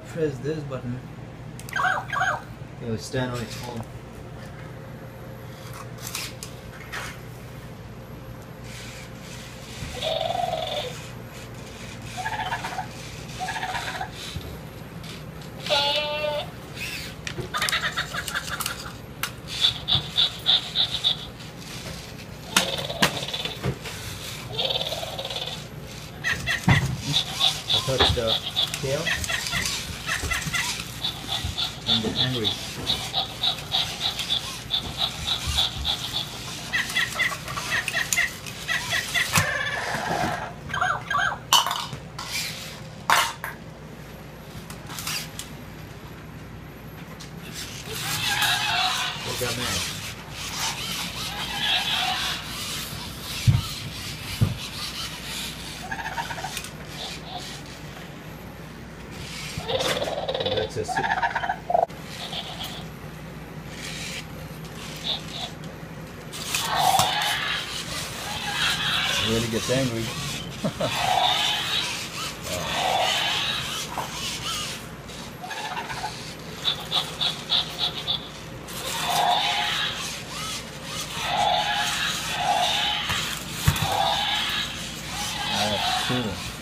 Press this button. It will stand on its own. I touch the uh, tail and get angry. That's a si- really gets angry. Oh. That's cool.